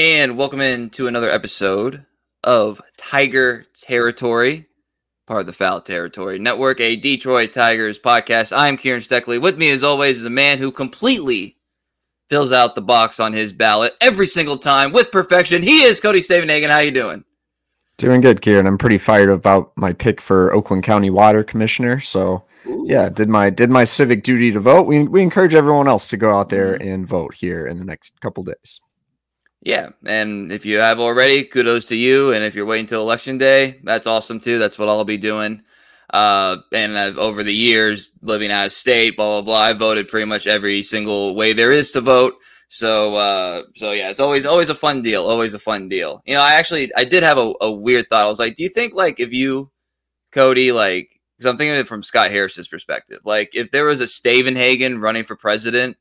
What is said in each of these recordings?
And welcome into another episode of Tiger Territory, part of the Foul Territory Network, a Detroit Tigers podcast. I'm Kieran Steckley. With me, as always, is a man who completely fills out the box on his ballot every single time with perfection. He is Cody Stavenhagen. How you doing? Doing good, Kieran. I'm pretty fired about my pick for Oakland County Water Commissioner. So, Ooh. yeah, did my did my civic duty to vote. We we encourage everyone else to go out there mm-hmm. and vote here in the next couple days. Yeah, and if you have already, kudos to you. And if you're waiting till election day, that's awesome too. That's what I'll be doing. Uh, and I've, over the years, living out of state, blah blah blah, I voted pretty much every single way there is to vote. So, uh, so yeah, it's always always a fun deal. Always a fun deal. You know, I actually I did have a, a weird thought. I was like, do you think like if you, Cody, like, because I'm thinking of it from Scott Harris's perspective, like if there was a Stavenhagen running for president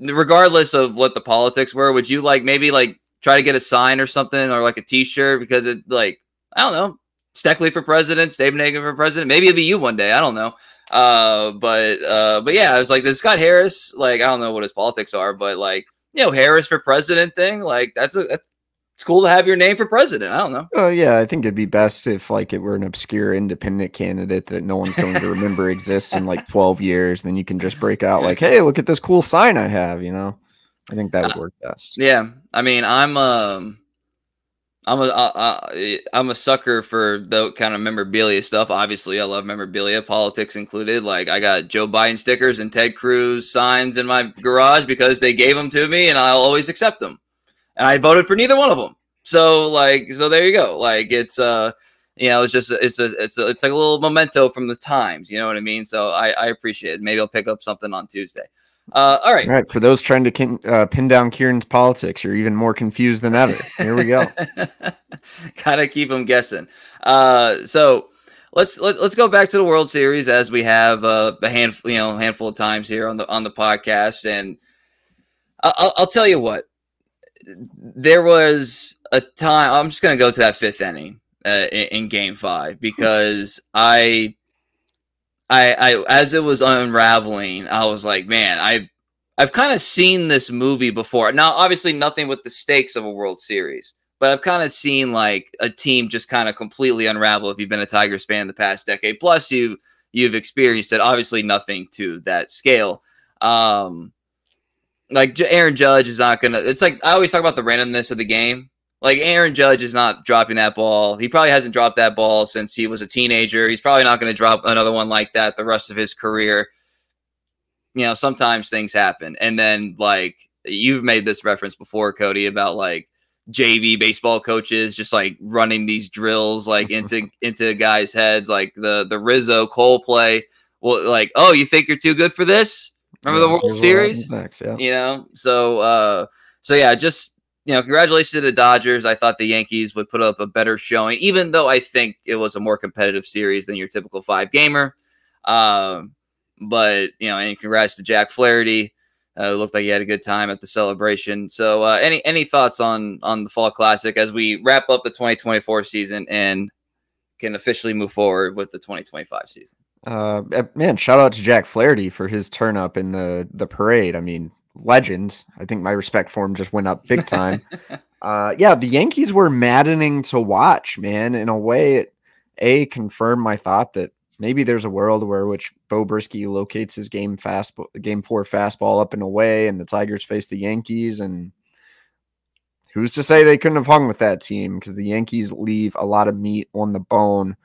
regardless of what the politics were, would you like maybe like try to get a sign or something or like a T-shirt because it like I don't know Steckley for president, Stavenhagen for president. Maybe it'll be you one day. I don't know. Uh, but uh, but yeah, I was like, this Scott Harris. Like I don't know what his politics are, but like you know Harris for president thing. Like that's a that's it's cool to have your name for president. I don't know. Uh, yeah, I think it'd be best if like it were an obscure independent candidate that no one's going to remember exists in like 12 years. Then you can just break out like, hey, look at this cool sign I have. You know, I think that would uh, work best. Yeah, I mean, I'm um, I'm a uh, I'm a sucker for the kind of memorabilia stuff. Obviously, I love memorabilia, politics included. Like I got Joe Biden stickers and Ted Cruz signs in my garage because they gave them to me, and I'll always accept them and I voted for neither one of them. So like, so there you go. Like it's uh, you know, it's just it's a it's a, it's like a little memento from the times. You know what I mean? So I I appreciate it. Maybe I'll pick up something on Tuesday. Uh, all right. All right. For those trying to kin- uh, pin down Kieran's politics, you're even more confused than ever. Here we go. Gotta keep them guessing. Uh, so let's let, us let us go back to the World Series as we have uh, a handful, you know, handful of times here on the on the podcast, and I'll, I'll tell you what there was a time. I'm just going to go to that fifth inning uh, in, in, Game Five because I, I, I, as it was unraveling, I was like, man, I, I've kind of seen this movie before. Now, obviously, nothing with the stakes of a World Series, but I've kind of seen like a team just kind of completely unravel. If you've been a Tigers fan the past decade, plus you you've experienced it. Obviously, nothing to that scale. Um, like Aaron Judge is not gonna. It's like I always talk about the randomness of the game. Like Aaron Judge is not dropping that ball. He probably hasn't dropped that ball since he was a teenager. He's probably not going to drop another one like that the rest of his career. You know, sometimes things happen, and then like you've made this reference before, Cody, about like JV baseball coaches just like running these drills like into into guys' heads, like the the Rizzo Cole play. Well, like, oh, you think you're too good for this? Remember the World Series? Next, yeah. You know, so uh, so yeah, just you know, congratulations to the Dodgers. I thought the Yankees would put up a better showing, even though I think it was a more competitive series than your typical five gamer. Um, but you know, and congrats to Jack Flaherty. Uh, looked like he had a good time at the celebration. So, uh, any any thoughts on on the Fall Classic as we wrap up the 2024 season and can officially move forward with the 2025 season? Uh, eh, man, shout out to Jack Flaherty for his turn up in the the parade. I mean, legend. I think my respect for him just went up big time. uh, yeah, the Yankees were maddening to watch, man. In a way, it a confirmed my thought that maybe there's a world where which Beau Brieske locates his game fast game four fastball up and away, and the Tigers face the Yankees, and who's to say they couldn't have hung with that team because the Yankees leave a lot of meat on the bone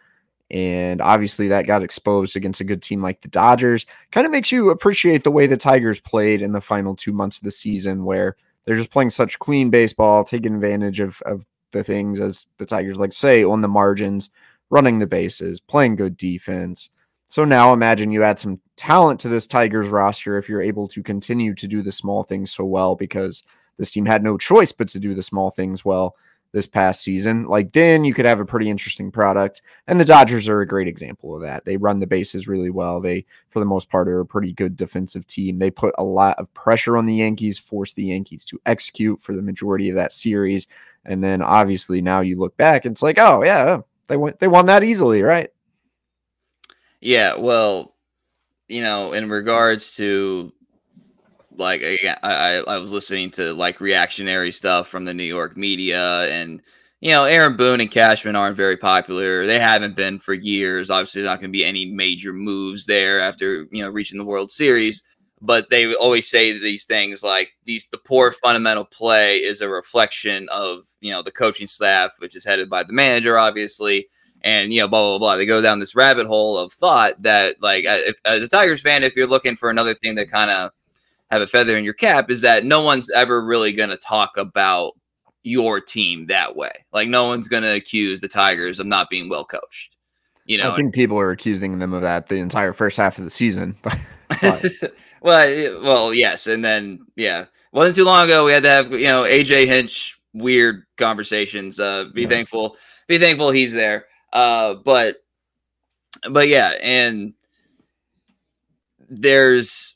and obviously, that got exposed against a good team like the Dodgers. Kind of makes you appreciate the way the Tigers played in the final two months of the season, where they're just playing such clean baseball, taking advantage of, of the things, as the Tigers like say, on the margins, running the bases, playing good defense. So now imagine you add some talent to this Tigers roster if you're able to continue to do the small things so well because this team had no choice but to do the small things well this past season, like then you could have a pretty interesting product. And the Dodgers are a great example of that. They run the bases really well. They, for the most part, are a pretty good defensive team. They put a lot of pressure on the Yankees, force the Yankees to execute for the majority of that series. And then obviously now you look back, and it's like, oh yeah, oh, they went they won that easily, right? Yeah, well, you know, in regards to like I, I, I was listening to like reactionary stuff from the New York media and you know, Aaron Boone and Cashman aren't very popular. They haven't been for years. Obviously, not going to be any major moves there after you know reaching the World Series. But they always say these things like these: the poor fundamental play is a reflection of you know the coaching staff, which is headed by the manager, obviously, and you know blah blah blah. They go down this rabbit hole of thought that, like, as a Tigers fan, if you're looking for another thing that kind of have a feather in your cap, is that no one's ever really going to talk about your team that way. Like no one's going to accuse the Tigers of not being well coached. You know, I think people are accusing them of that the entire first half of the season. but. well, well, yes, and then yeah, wasn't too long ago we had to have you know AJ Hinch weird conversations. Uh, be yeah. thankful, be thankful he's there. Uh, but but yeah, and there's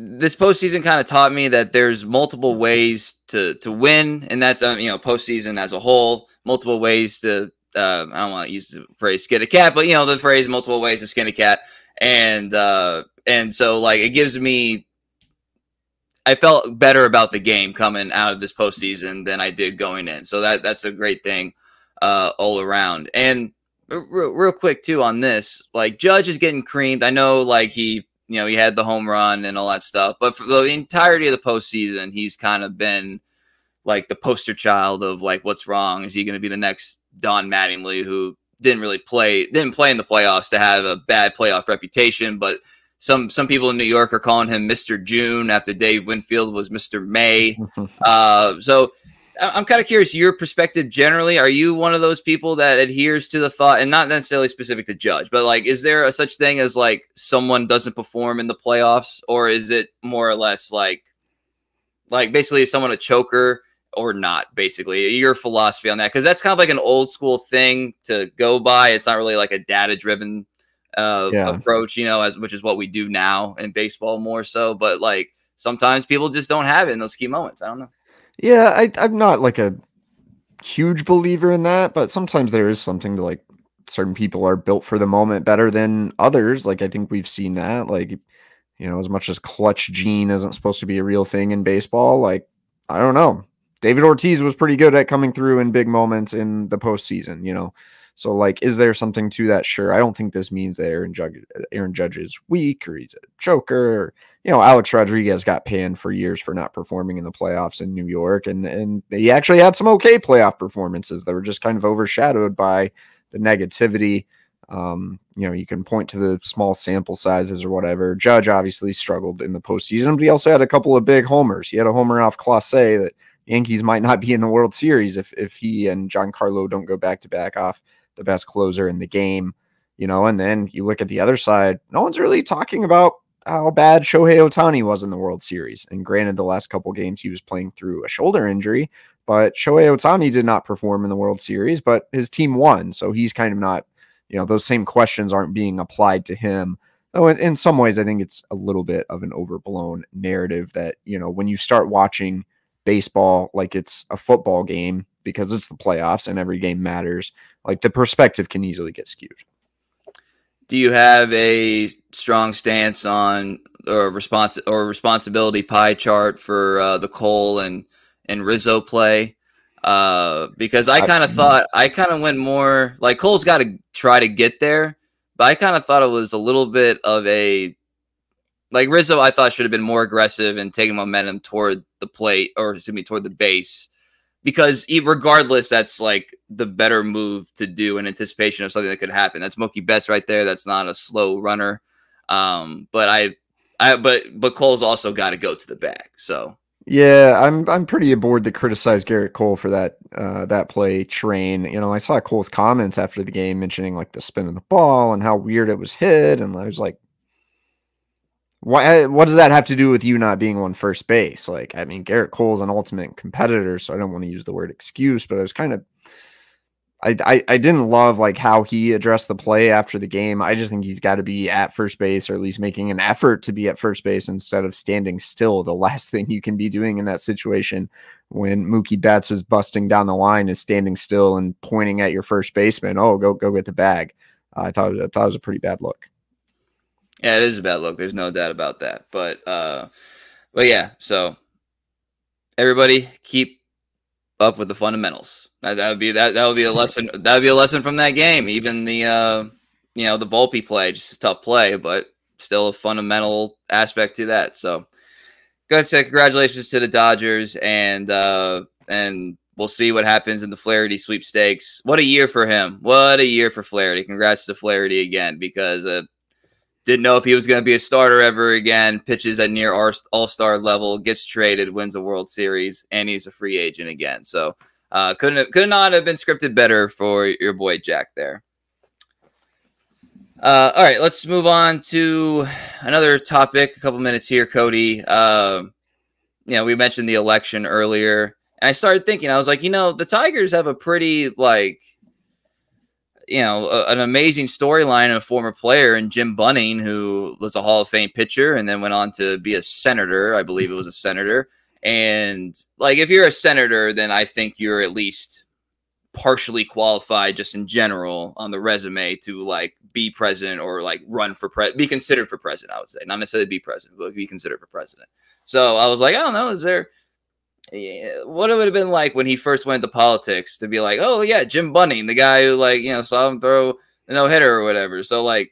this postseason kind of taught me that there's multiple ways to to win, and that's um, you know postseason as a whole, multiple ways to uh, I don't want to use the phrase skin a cat, but you know the phrase multiple ways to skin a cat, and uh, and so like it gives me. I felt better about the game coming out of this postseason than I did going in, so that that's a great thing uh, all around. And real, real quick too on this, like Judge is getting creamed. I know like he you know, he had the home run and all that stuff. But for the entirety of the postseason, he's kind of been like the poster child of like what's wrong. Is he going to be the next Don Mattingly who didn't really play didn't play in the playoffs to have a bad playoff reputation, but some some people in New York are calling him Mr. June after Dave Winfield was Mr. May. uh, so I'm kind of curious your perspective generally. Are you one of those people that adheres to the thought, and not necessarily specific to Judge, but like, is there a such thing as like someone doesn't perform in the playoffs, or is it more or less like, like basically is someone a choker or not? Basically, your philosophy on that because that's kind of like an old school thing to go by. It's not really like a data driven uh, yeah. approach, you know, as which is what we do now in baseball more so. But like sometimes people just don't have it in those key moments. I don't know. Yeah, I, I'm not like a huge believer in that, but sometimes there is something to like certain people are built for the moment better than others. Like I think we've seen that. Like, you know, as much as clutch gene isn't supposed to be a real thing in baseball, like I don't know. David Ortiz was pretty good at coming through in big moments in the postseason, you know. So, like, is there something to that? Sure. I don't think this means that Aaron Judge, Aaron Judge is weak or he's a choker. Or, you know, Alex Rodriguez got panned for years for not performing in the playoffs in New York, and and he actually had some okay playoff performances that were just kind of overshadowed by the negativity. Um, you know, you can point to the small sample sizes or whatever. Judge obviously struggled in the postseason, but he also had a couple of big homers. He had a homer off Clase that Yankees might not be in the World Series if if he and Giancarlo don't go back to back off the best closer in the game, you know. And then you look at the other side, no one's really talking about how bad Shohei Ohtani was in the World Series. And granted, the last couple games he was playing through a shoulder injury, but Shohei Ohtani did not perform in the World Series, but his team won. So he's kind of not, you know, those same questions aren't being applied to him. Oh, in, in some ways, I think it's a little bit of an overblown narrative that, you know, when you start watching baseball like it's a football game because it's the playoffs and every game matters, like the perspective can easily get skewed. Do you have a strong stance on or response or responsibility pie chart for uh, the Cole and and Rizzo play? Uh, because I kind of thought I kind of went more like Cole's got to try to get there, but I kind of thought it was a little bit of a like Rizzo. I thought should have been more aggressive and taking momentum toward the plate or excuse me toward the base because regardless, that's like the better move to do in anticipation of something that could happen. That's Mookie Betts right there. That's not a slow runner. Um, but I, I, but but Cole's also got to go to the back. So yeah, I'm I'm pretty aboard to criticize Gerrit Cole for that uh, that play train. You know, I saw Cole's comments after the game mentioning like the spin of the ball and how weird it was hit, and I was like, why? What does that have to do with you not being on first base? Like, I mean, Gerrit Cole's an ultimate competitor, so I don't want to use the word excuse, but I was kind of, I, I, I didn't love like how he addressed the play after the game. I just think he's got to be at first base, or at least making an effort to be at first base instead of standing still. The last thing you can be doing in that situation when Mookie Betts is busting down the line is standing still and pointing at your first baseman. Oh, go go get the bag. Uh, I thought I thought it was a pretty bad look. Yeah, it is a bad look. There's no doubt about that. But uh, but yeah, so everybody keep up with the fundamentals. That, that would be that that would be a lesson. That would be a lesson from that game. Even the uh, you know the Volpe play, just a tough play, but still a fundamental aspect to that. So, go say congratulations to the Dodgers, and uh, and we'll see what happens in the Flaherty sweepstakes. What a year for him! What a year for Flaherty! Congrats to Flaherty again because uh, didn't know if he was going to be a starter ever again. Pitches at near all star level, gets traded, wins a World Series, and he's a free agent again. So uh, couldn't could not have been scripted better for your boy Jack there. Uh, all right, let's move on to another topic. A couple minutes here, Cody. Uh, you know, we mentioned the election earlier, and I started thinking. I was like, you know, the Tigers have a pretty like you know, a, an amazing storyline and a former player and Jim Bunning, who was a Hall of Fame pitcher and then went on to be a senator. I believe it was a senator. And like, if you're a senator, then I think you're at least partially qualified just in general on the resume to like be president or like run for pre be considered for president, I would say. Not necessarily be president, but be considered for president. So I was like, I don't know, is there what it would have been like when he first went into politics to be like, oh yeah, Jim Bunning, the guy who like you know saw him throw a no hitter or whatever. So like,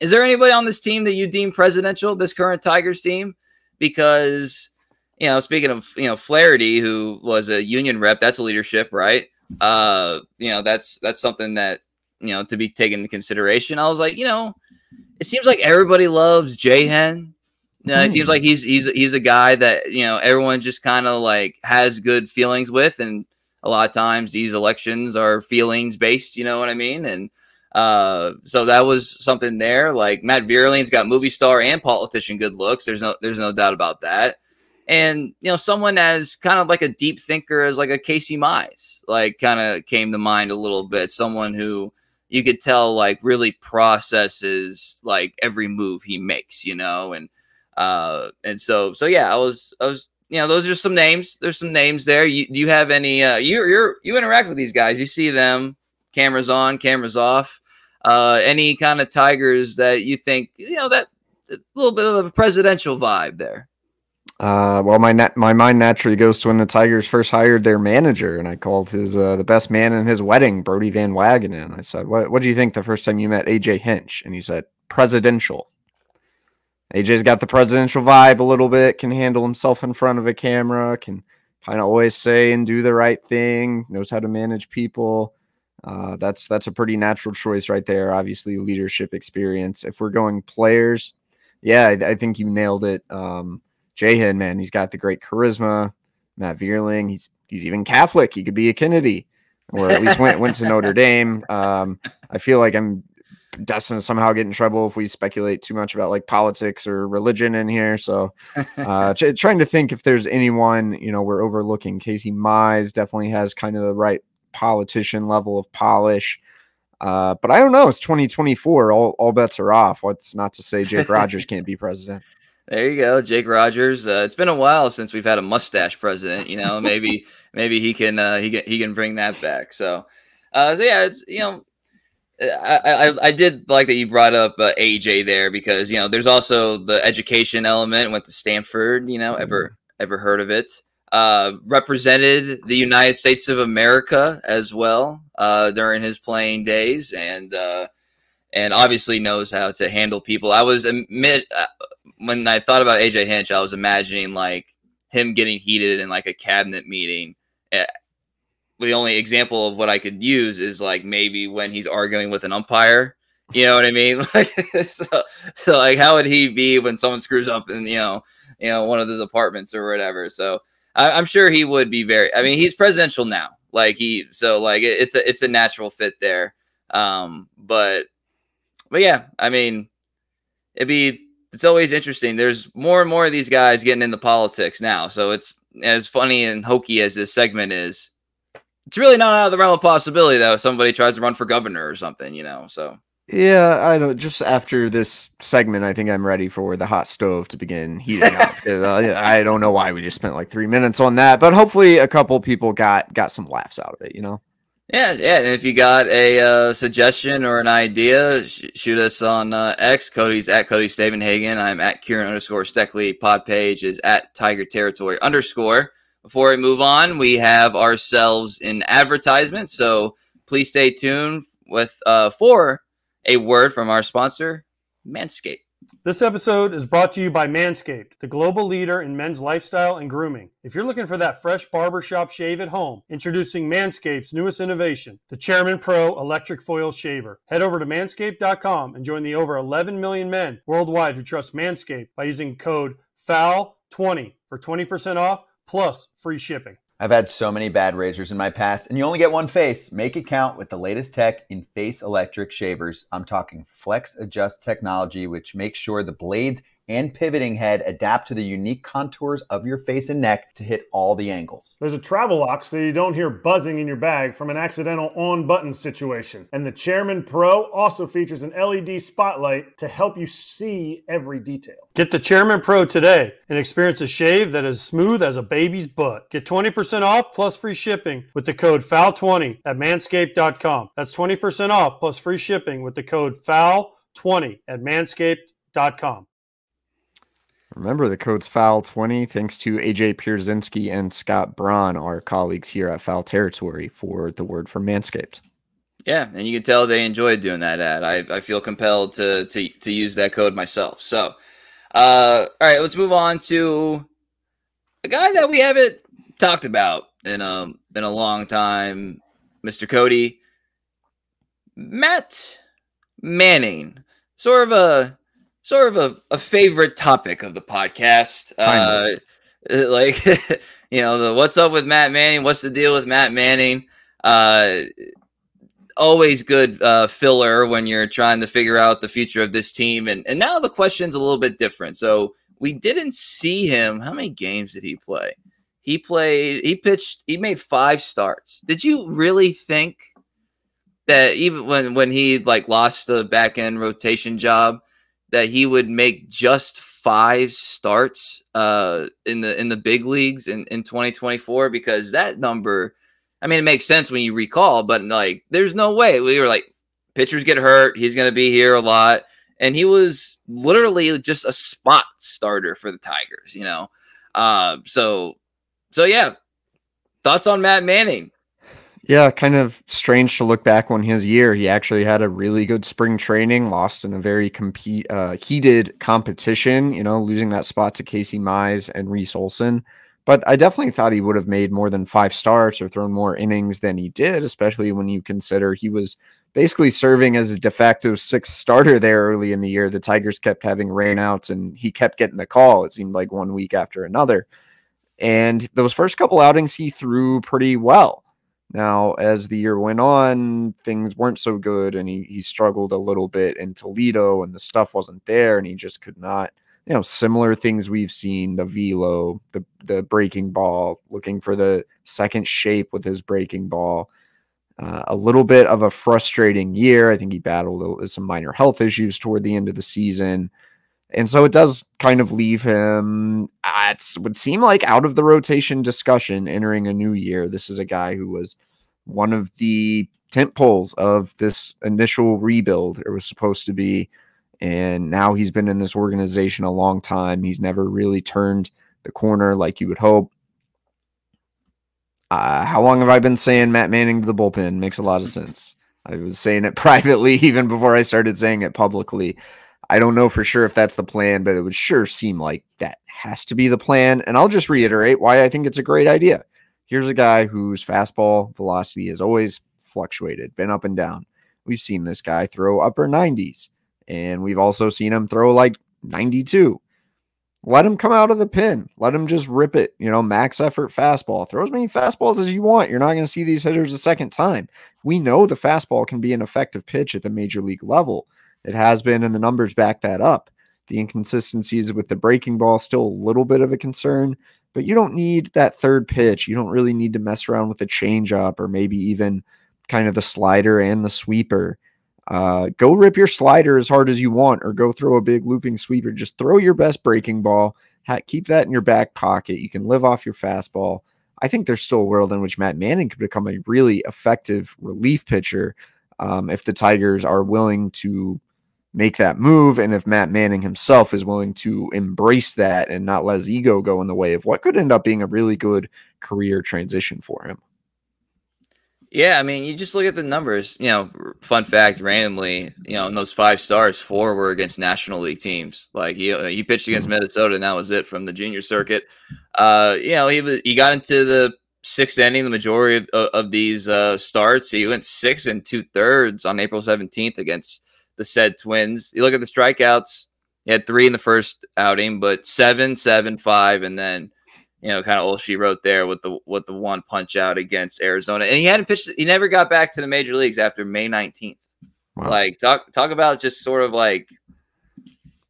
is there anybody on this team that you deem presidential? This current Tigers team, because you know, speaking of you know Flaherty, who was a union rep, that's a leadership, right? Uh, you know, that's that's something that you know to be taken into consideration. I was like, you know, it seems like everybody loves J-Hen no, it seems like he's he's he's a guy that you know everyone just kind of like has good feelings with, and a lot of times these elections are feelings based. You know what I mean? And uh, so that was something there. Like Matt Vierling's got movie star and politician good looks. There's no there's no doubt about that. And you know, someone as kind of like a deep thinker as like a Casey Mize, like kind of came to mind a little bit. Someone who you could tell like really processes like every move he makes, you know, and uh, and so, so yeah, I was, I was, you know, those are some names. There's some names there. You, do you have any? Uh, you, you're, you interact with these guys. You see them. Cameras on, cameras off. Uh, any kind of tigers that you think, you know, that a little bit of a presidential vibe there. Uh, well, my nat- my mind naturally goes to when the Tigers first hired their manager, and I called his uh, the best man in his wedding, Brodie Van Wagenen. And I said, "What what do you think the first time you met AJ Hinch?" And he said, "Presidential." AJ's got the presidential vibe a little bit, can handle himself in front of a camera, can kind of always say and do the right thing, knows how to manage people. Uh, that's that's a pretty natural choice right there. Obviously, leadership experience. If we're going players, yeah, I, I think you nailed it. Um, J-Hen, man, he's got the great charisma. Matt Vierling, he's he's even Catholic. He could be a Kennedy, or at least went went to Notre Dame. Um, I feel like I'm destined to somehow get in trouble if we speculate too much about like politics or religion in here. So, uh, trying to think if there's anyone you know we're overlooking. Casey Mize definitely has kind of the right politician level of polish. Uh, but I don't know. It's 2024. All, all bets are off. What's not to say Jake Rogers can't be president. There you go, Jake Rogers. Uh, it's been a while since we've had a mustache president. You know, maybe maybe he can uh, he can he can bring that back. So, uh, so yeah, it's you know I, I, I did like that you brought up uh, AJ there because you know there's also the education element with the Stanford. You know, mm-hmm. ever ever heard of it? Uh, represented the United States of America as well uh, during his playing days, and uh, and obviously knows how to handle people. I was admit uh, when I thought about AJ Hinch, I was imagining like him getting heated in like a cabinet meeting eh, the only example of what I could use is like maybe when he's arguing with an umpire. You know what I mean? Like so, so like how would he be when someone screws up in you know you know one of the departments or whatever? So I, am sure he would be very. I mean, he's presidential now. Like he so like it, it's a it's a natural fit there. Um, but but yeah, I mean, it'd be it's always interesting. There's more and more of these guys getting into politics now. So it's as funny and hokey as this segment is it's really not out of the realm of possibility though. If somebody tries to run for governor or something, you know. So yeah, I don't. Just after this segment, I think I'm ready for the hot stove to begin heating up. uh, I don't know why we just spent like three minutes on that, but hopefully a couple people got got some laughs out of it. You know. Yeah, yeah. And if you got a uh, suggestion or an idea, sh- shoot us on uh, X. Cody's at Cody Stavenhagen. I'm at Kieran underscore Steckley. Pod page is at Tiger Territory underscore. Before we move on, we have ourselves in advertisement. So please stay tuned with uh, for a word from our sponsor, Manscaped. This episode is brought to you by Manscaped, the global leader in men's lifestyle and grooming. If you're looking for that fresh barbershop shave at home, introducing Manscaped's newest innovation, the Chairman Pro Electric Foil Shaver. Head over to manscaped.com and join the over 11 million men worldwide who trust Manscaped by using code FOUL20 for 20% off plus free shipping. I've had so many bad razors in my past, and you only get one face. Make it count with the latest tech in face electric shavers. I'm talking Flex Adjust technology, which makes sure the blades and pivoting head adapt to the unique contours of your face and neck to hit all the angles. There's a travel lock so you don't hear buzzing in your bag from an accidental on button situation. And the Chairman Pro also features an LED spotlight to help you see every detail. Get the Chairman Pro today and experience a shave that is smooth as a baby's butt. Get 20% off plus free shipping with the code FOUL20 at manscaped.com. That's 20% off plus free shipping with the code FOUL20 at manscaped.com. Remember the code's foul 20 thanks to AJ Pierzynski and Scott Braun, our colleagues here at Foul Territory for the word from Manscaped. Yeah, and you can tell they enjoyed doing that ad. I, I feel compelled to, to to use that code myself. So, uh, all right, let's move on to a guy that we haven't talked about in a in a long time, Mr. Cody. Matt Manning, sort of a sort of a, a favorite topic of the podcast. Uh, like you know, the what's up with Matt Manning? What's the deal with Matt Manning? Uh, always good uh, filler when you're trying to figure out the future of this team. And and now the question's a little bit different. So we didn't see him. How many games did he play? He played. He pitched. He made five starts. Did you really think that even when when he like lost the back end rotation job, that he would make just five starts uh, in the in the big leagues in in 2024? Because that number I mean, it makes sense when you recall, but like, there's no way we were like, pitchers get hurt. He's going to be here a lot. And he was literally just a spot starter for the Tigers, you know? Uh, so, so yeah. Thoughts on Matt Manning? Yeah, kind of strange to look back on his year. He actually had a really good spring training, lost in a very compete, uh, heated competition, you know, losing that spot to Casey Mize and Reese Olson. But I definitely thought he would have made more than five starts or thrown more innings than he did, especially when you consider he was basically serving as a de facto sixth starter there early in the year. The Tigers kept having rainouts and he kept getting the call. It seemed like one week after another. And those first couple outings, he threw pretty well. Now, as the year went on, things weren't so good, and he, he struggled a little bit in Toledo, and the stuff wasn't there, and he just could not you know similar things we've seen the velo the the breaking ball looking for the second shape with his breaking ball. Uh, a little bit of a frustrating year. I think he battled some minor health issues toward the end of the season and so it does kind of leave him it would seem like out of the rotation discussion entering a new year this is a guy who was one of the tent poles of this initial rebuild it was supposed to be and now he's been in this organization a long time. He's never really turned the corner like you would hope. Uh, how long have I been saying Matt Manning to the bullpen? Makes a lot of sense. I was saying it privately even before I started saying it publicly. I don't know for sure if that's the plan, but it would sure seem like that has to be the plan. And I'll just reiterate why I think it's a great idea. Here's a guy whose fastball velocity has always fluctuated, been up and down. We've seen this guy throw upper 90s. And we've also seen him throw like 92. Let him come out of the pin. Let him just rip it, you know, max effort fastball. Throw as many fastballs as you want. You're not going to see these hitters a second time. We know the fastball can be an effective pitch at the major league level. It has been, and the numbers back that up. The inconsistencies with the breaking ball still a little bit of a concern, but you don't need that third pitch. You don't really need to mess around with the changeup or maybe even kind of the slider and the sweeper. Uh, go rip your slider as hard as you want, or go throw a big looping sweeper. Just throw your best breaking ball. Ha- keep that in your back pocket. You can live off your fastball. I think there's still a world in which Matt Manning could become a really effective relief pitcher um, if the Tigers are willing to make that move and if Matt Manning himself is willing to embrace that and not let his ego go in the way of what could end up being a really good career transition for him. Yeah, I mean, you just look at the numbers. You know, fun fact, randomly, you know, in those five stars, four were against National League teams. Like he he pitched against mm-hmm. Minnesota, and that was it from the junior circuit. Uh, you know, he was he got into the sixth inning the majority of, of these uh, starts. He went six and two thirds on April seventeenth against the said Twins. You look at the strikeouts. He had three in the first outing, but seven, seven, five, and then you know, kind of all she wrote there with the with the one punch out against Arizona. And he hadn't pitched he never got back to the major leagues after May 19th. Wow. Like talk talk about just sort of like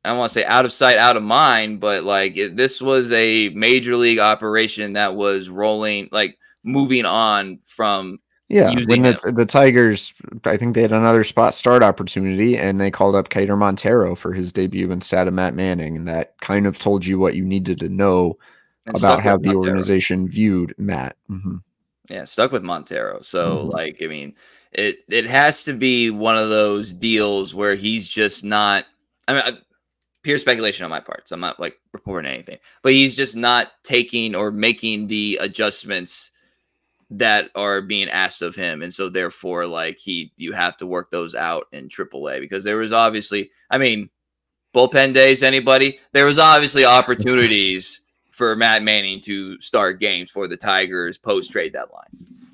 I don't want to say out of sight, out of mind, but like it, this was a major league operation that was rolling, like moving on from. Yeah, when the, the Tigers, I think they had another spot start opportunity, and they called up Keider Montero for his debut instead of Matt Manning, and that kind of told you what you needed to know about how the organization viewed Matt. Mm-hmm. Yeah, stuck with Montero. So, mm-hmm. like, I mean, it it has to be one of those deals where he's just not. I mean, I, pure speculation on my part. So I'm not like reporting anything, but he's just not taking or making the adjustments that are being asked of him, and so therefore, like he, you have to work those out in AAA because there was obviously, I mean, bullpen days. Anybody? There was obviously opportunities for Matt Manning to start games for the Tigers post trade deadline.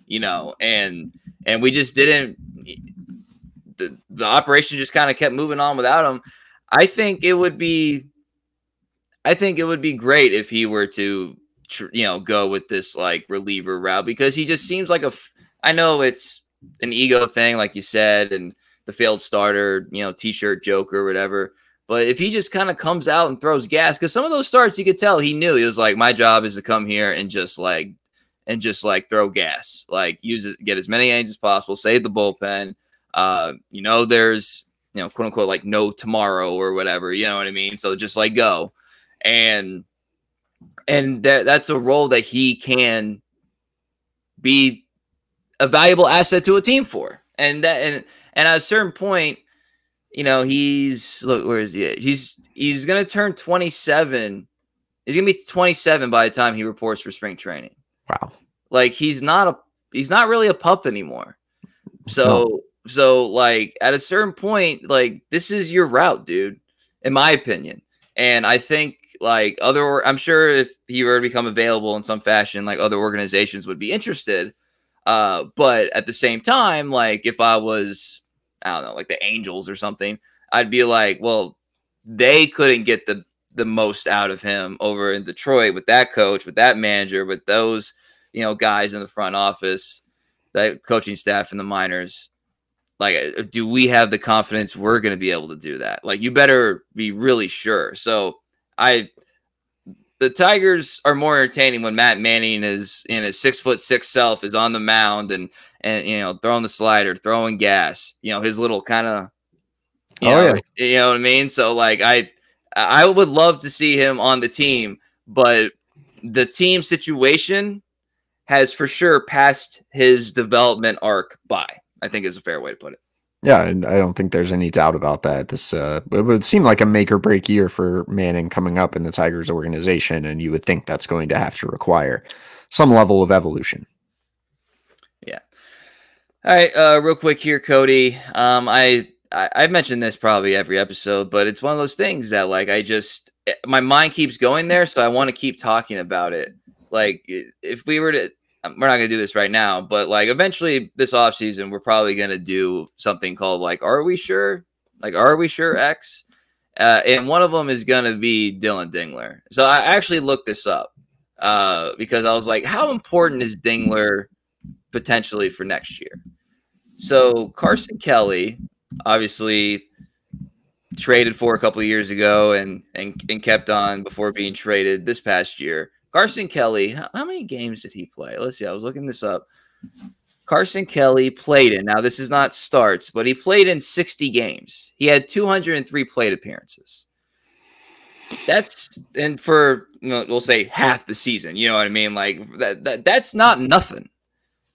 You know, and and we just didn't. The the operation just kind of kept moving on without him. I think it would be. I think it would be great if he were to, you know, go with this like reliever route because he just seems like a. I know it's an ego thing, like you said, and the failed starter, you know, t-shirt joke or whatever. But if he just kind of comes out and throws gas, because some of those starts you could tell he knew he was like, my job is to come here and just like and just like throw gas, like use it, get as many innings as possible, save the bullpen. Uh, you know, there's you know, quote unquote, like no tomorrow or whatever. You know what I mean? So just like go, and and that that's a role that he can be a valuable asset to a team for, and that and and at a certain point, you know, he's look where is he? He's he's gonna turn 27. He's gonna be 27 by the time he reports for spring training. Wow. Like he's not a he's not really a pup anymore. So no. so like at a certain point, like this is your route, dude, in my opinion. And I think like other I'm sure if he were to become available in some fashion, like other organizations would be interested. Uh, but at the same time, like if I was I don't know, like the Angels or something, I'd be like, well, they couldn't get the the most out of him over in Detroit with that coach, with that manager, with those, you know, guys in the front office, that coaching staff in the minors. Like, uh, do we have the confidence we're going to be able to do that? Like, you better be really sure. So, I, the Tigers are more entertaining when Matt Manning is in his six foot six self is on the mound and and you know throwing the slider, throwing gas. You know his little kind of. Oh know, yeah. You know what I mean? So like I, I would love to see him on the team, but the team situation has for sure passed his development arc by. I think is a fair way to put it. Yeah, and I don't think there's any doubt about that. This uh, it would seem like a make or break year for Manning coming up in the Tigers organization, and you would think that's going to have to require some level of evolution. Yeah. All right, uh, real quick here, Cody. Um, I, I I mentioned this probably every episode, but it's one of those things that like I just eh, my mind keeps going there, so I want to keep talking about it. Like if we were to, we're not gonna do this right now, but like eventually this off season, we're probably gonna do something called like, are we sure? Like, are we sure X? Uh, and one of them is gonna be Dillon Dingler. So I actually looked this up uh, because I was like, how important is Dingler? potentially for next year. So Carson Kelly, obviously traded for a couple of years ago and, and and kept on before being traded this past year. Carson Kelly, how, many games did he play? Let's see. I was looking this up. Carson Kelly played in. Now this is not starts, but he played in 60 games. He had 203 plate appearances. that's and for you know, we'll say half the season. You know what I mean? Like that, that that's not nothing.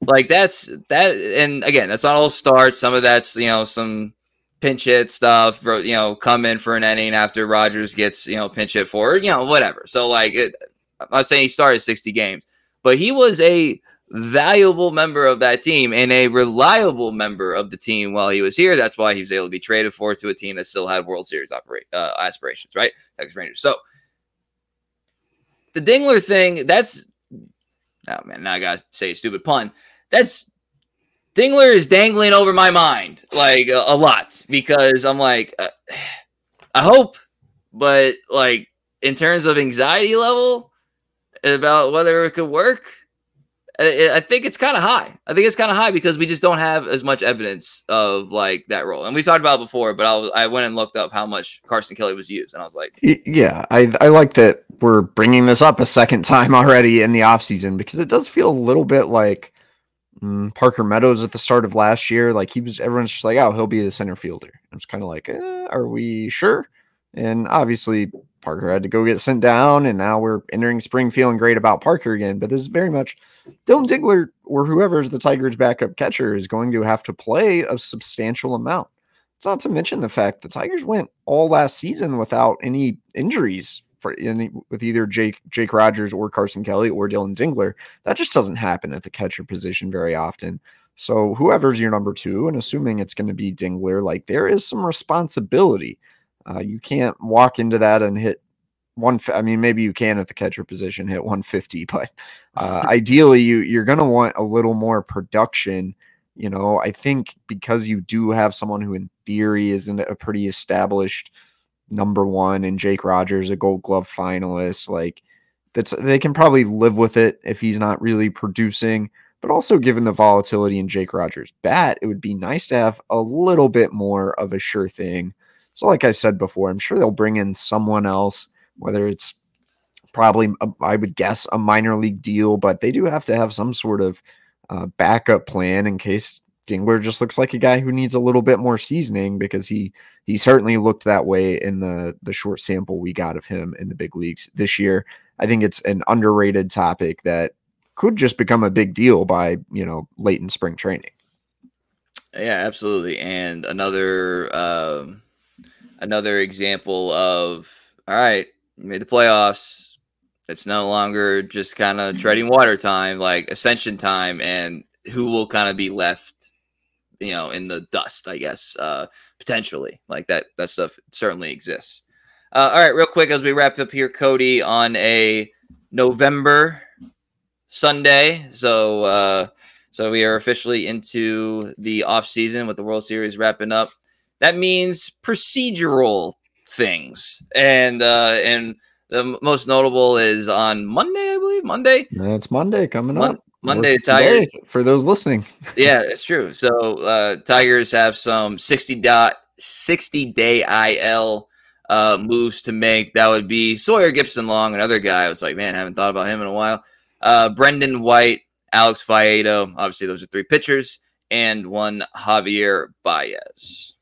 Like that's that, and again, that's not all starts. Some of that's you know some pinch hit stuff. You know, come in for an inning after Rogers gets you know pinch hit for you know whatever. So like, it, I'm not saying he started 60 games, but he was a valuable member of that team and a reliable member of the team while he was here. That's why he was able to be traded for to a team that still had World Series operate uh, aspirations, right? Texas Rangers. So the Dingler thing, that's oh man, now I gotta say a stupid pun. That's Dingler is dangling over my mind like a, a lot because I'm like, uh, I hope, but like in terms of anxiety level about whether it could work, I think it's kind of high. I think it's kind of high because we just don't have as much evidence of like that role. And we've talked about before, but I was I went and looked up how much Carson Kelly was used, and I was like, yeah, I I like that we're bringing this up a second time already in the offseason because it does feel a little bit like mm, Parker Meadows at the start of last year. Like he was, everyone's just like, oh, he'll be the center fielder. It's kind of like, eh, are we sure? And obviously, Parker had to go get sent down, and now we're entering spring feeling great about Parker again. But this is very much Dillon Dingler or whoever is the Tigers' backup catcher is going to have to play a substantial amount. It's not to mention the fact the Tigers went all last season without any injuries for any with either Jake Jake Rogers or Carson Kelly or Dillon Dingler. That just doesn't happen at the catcher position very often. So whoever's your number two, and assuming it's going to be Dingler, like there is some responsibility. Uh, you can't walk into that and hit one. I mean, maybe you can at the catcher position hit 150, but uh, ideally you you're going to want a little more production. You know, I think because you do have someone who, in theory, isn't a pretty established number one, and Jake Rogers, a Gold Glove finalist, like that's they can probably live with it if he's not really producing. But also, given the volatility in Jake Rogers' bat, it would be nice to have a little bit more of a sure thing. So, like I said before, I'm sure they'll bring in someone else whether it's probably, a, I would guess, a minor league deal, but they do have to have some sort of uh, backup plan in case Dingler just looks like a guy who needs a little bit more seasoning because he he certainly looked that way in the the short sample we got of him in the big leagues this year. I think it's an underrated topic that could just become a big deal by you know late in spring training. Yeah, absolutely. And another uh, another example of all right, you made the playoffs. It's no longer just kind of treading water time, like ascension time, and who will kind of be left, you know, in the dust, I guess, uh, potentially. Like that, that stuff certainly exists. Uh, all right, real quick as we wrap up here, Cody, on a November Sunday. So, uh, so we are officially into the off season with the World Series wrapping up. That means procedural things, and uh, and the most notable is on Monday, I believe. Monday. It's Monday coming Mon- up. Monday, Tigers. For those listening. yeah, it's true. So uh, Tigers have some 60 dot 60 day IL uh, moves to make. That would be Sawyer Gipson-Long, another guy. It's like, man, I haven't thought about him in a while. Uh, Brendan White, Alex Faedo. Obviously, those are three pitchers, and one Javier Baez.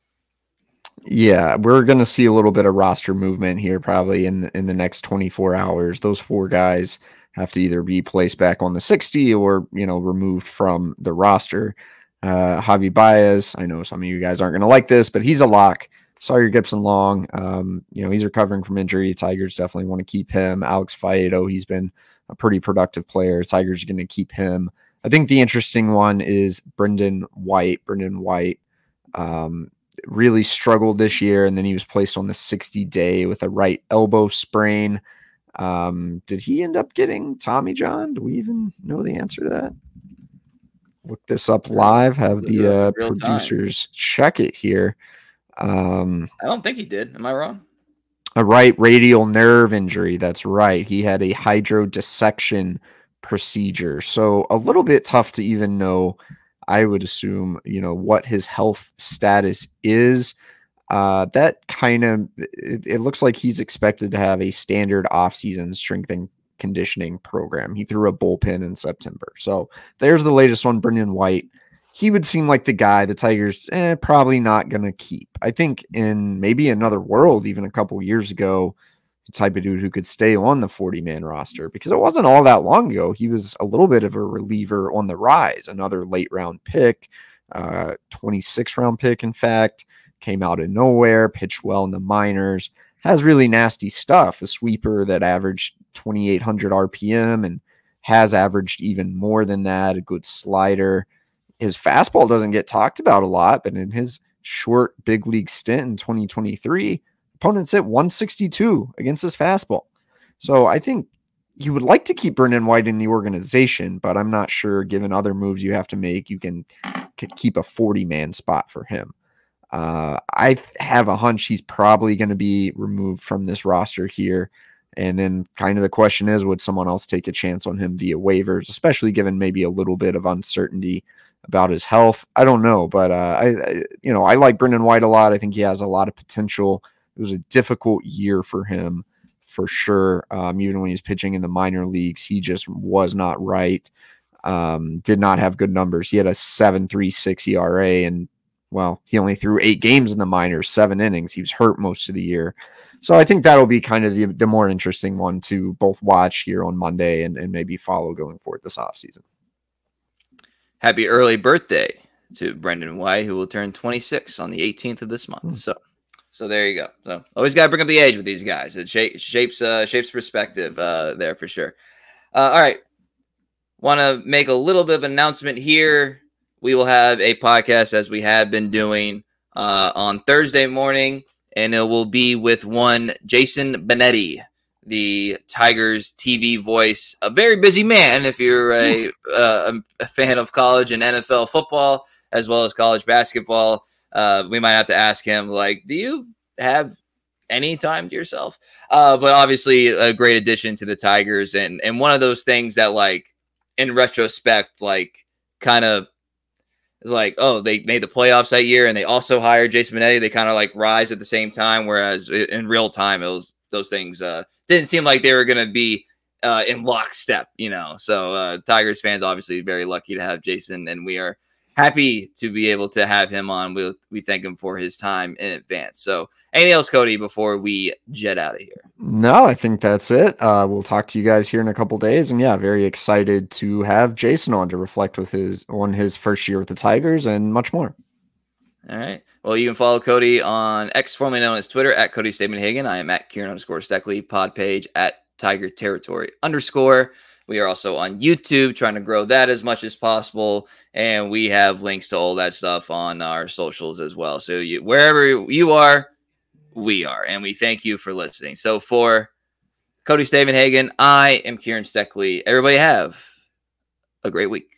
Yeah, we're going to see a little bit of roster movement here probably in the, in the next 24 hours. Those four guys have to either be placed back on the 60 or, you know, removed from the roster. Uh, Javi Baez, I know some of you guys aren't going to like this, but he's a lock. Sawyer Gipson-Long, um, you know, he's recovering from injury. Tigers definitely want to keep him. Alex Faedo, he's been a pretty productive player. Tigers are going to keep him. I think the interesting one is Brendan White. Brendan White, um, really struggled this year, and then he was placed on the 60 day with a right elbow sprain. Um, did he end up getting Tommy John? Do we even know the answer to that? Look this up live. Have the uh, producers check it here. Um, I don't think he did. Am I wrong? A right radial nerve injury. That's right. He had a hydrodissection procedure. So a little bit tough to even know I would assume, you know, what his health status is. Uh, that kind of it, it, looks like he's expected to have a standard offseason strength and conditioning program. He threw a bullpen in September. So there's the latest one, Brendan White. He would seem like the guy the Tigers eh, probably not going to keep. I think in maybe another world, even a couple years ago, type of dude who could stay on the 40 man roster because it wasn't all that long ago. He was a little bit of a reliever on the rise, another late round pick, uh, 26 round pick, in fact, came out of nowhere, pitched well in the minors, has really nasty stuff, a sweeper that averaged 2,800 RPM and has averaged even more than that, a good slider. His fastball doesn't get talked about a lot, but in his short big league stint in 2023, opponents hit 162 against his fastball. So I think you would like to keep Brendan White in the organization, but I'm not sure, given other moves you have to make, you can keep a 40 man spot for him. Uh, I have a hunch he's probably going to be removed from this roster here. And then, kind of, the question is would someone else take a chance on him via waivers, especially given maybe a little bit of uncertainty about his health? I don't know, but uh, I, I, you know, I like Brendan White a lot. I think he has a lot of potential. It was a difficult year for him for sure. Um, even when he was pitching in the minor leagues, he just was not right. Um, did not have good numbers. He had a 7.36 ERA and well, he only threw eight games in the minors, seven innings. He was hurt most of the year. So I think that'll be kind of the, the more interesting one to both watch here on Monday and, and maybe follow going forward this offseason. Happy early birthday to Brendan White, who will turn 26 on the 18th of this month. Mm. So so there you go. So always got to bring up the age with these guys. It shapes uh, shapes perspective uh, there for sure. Uh, all right, want to make a little bit of announcement here we will have a podcast as we have been doing uh, on Thursday morning, and it will be with one Jason Benetti, the Tigers TV voice, a very busy man. If you're a, uh, a fan of college and NFL football as well as college basketball, uh, we might have to ask him, like, do you have any time to yourself? Uh, but obviously, a great addition to the Tigers, and and one of those things that, like, in retrospect, like, kind of it's like, oh, they made the playoffs that year and they also hired Jason Benetti. They kind of like rise at the same time. Whereas in real time, it was those things uh, didn't seem like they were going to be uh, in lockstep, you know. So uh, Tigers fans obviously very lucky to have Jason, and we are happy to be able to have him on. We we thank him for his time in advance. So, anything else, Cody, before we jet out of here? No, I think that's it. Uh, we'll talk to you guys here in a couple days, and yeah, very excited to have Jason on to reflect with his on his first year with the Tigers and much more. All right. Well, you can follow Cody on X, formerly known as Twitter, at Cody Stavenhagen. I am at Kieran underscore Steckley, pod page at Tiger Territory underscore. We are also on YouTube, trying to grow that as much as possible, and we have links to all that stuff on our socials as well. So you, wherever you are, we are, and we thank you for listening. So for Cody Stavenhagen, I am Kieran Steckley. Everybody have a great week.